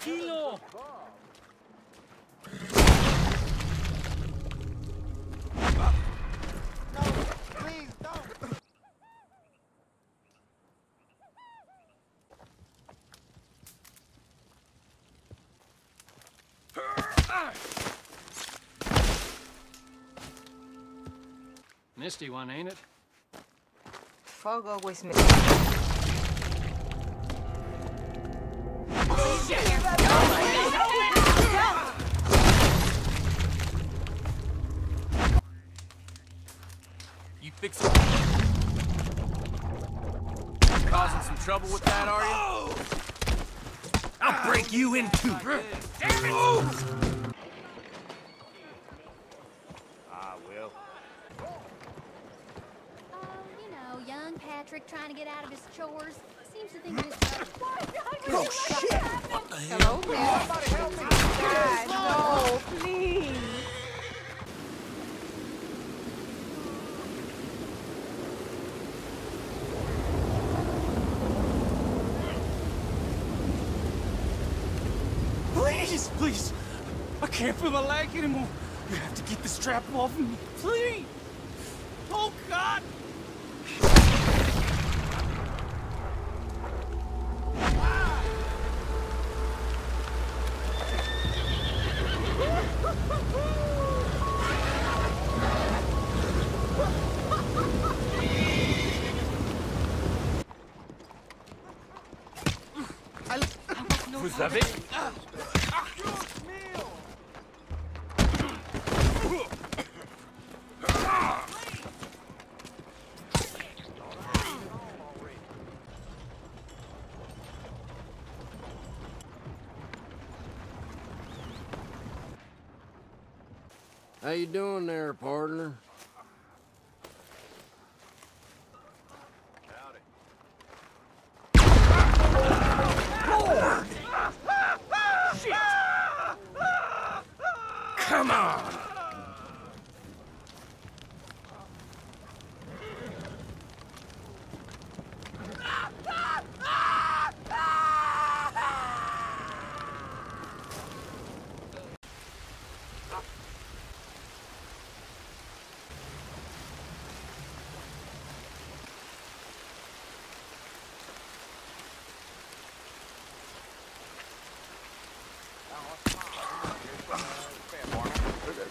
tranquilo. Misty one, ain't it? Fog always me. Trouble with that, are you? I'll break you in two. Damn it! I will. Oh, you know, young Patrick trying to get out of his chores. Seems to think this. Oh, shit! Hello there. God, no, please. Please. I can't feel my leg anymore. You have to get the strap off of me. Please. Oh, God. Vous avez How you doing there, partner?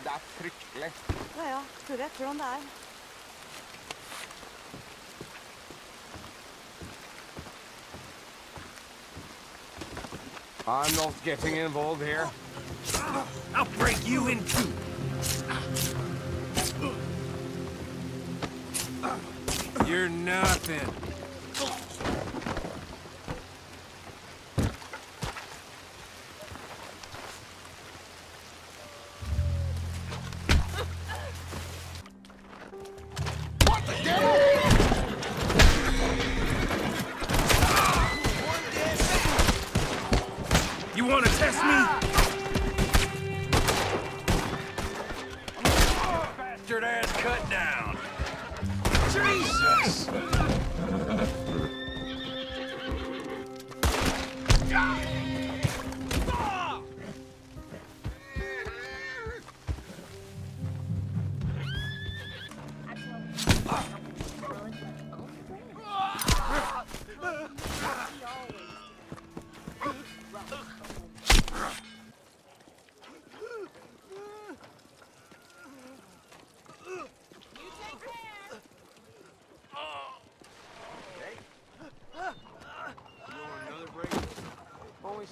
Det er fryktelig. Ja, ja. Tror jeg tror han det er. I'm not getting involved here. I'll break you in two. You're nothing.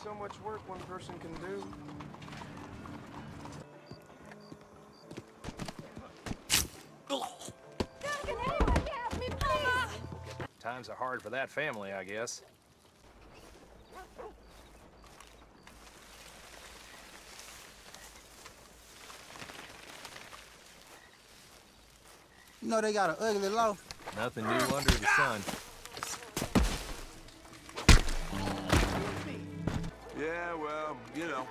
So much work one person can do. Can anyone help me, please? Times are hard for that family, I guess. You know they got an ugly law. Nothing new under the sun. well, you know.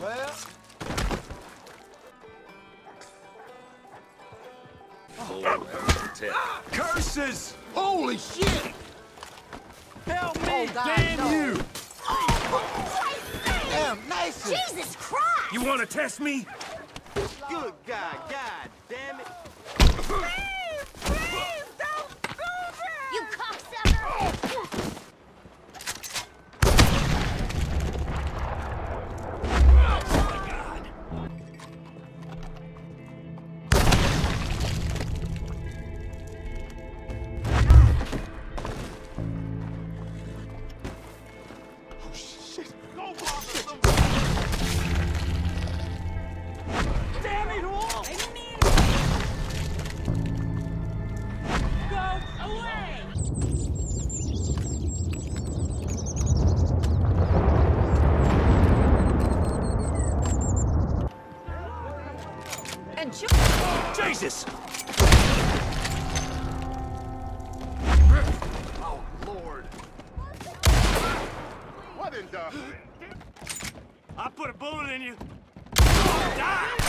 Well... Oh, ah, curses! Holy shit! Help me, oh, damn no. you! Oh, damn, nice! Jesus Christ! You wanna test me? Good God, God damn it! I put a bullet in you. Die!